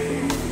Hey.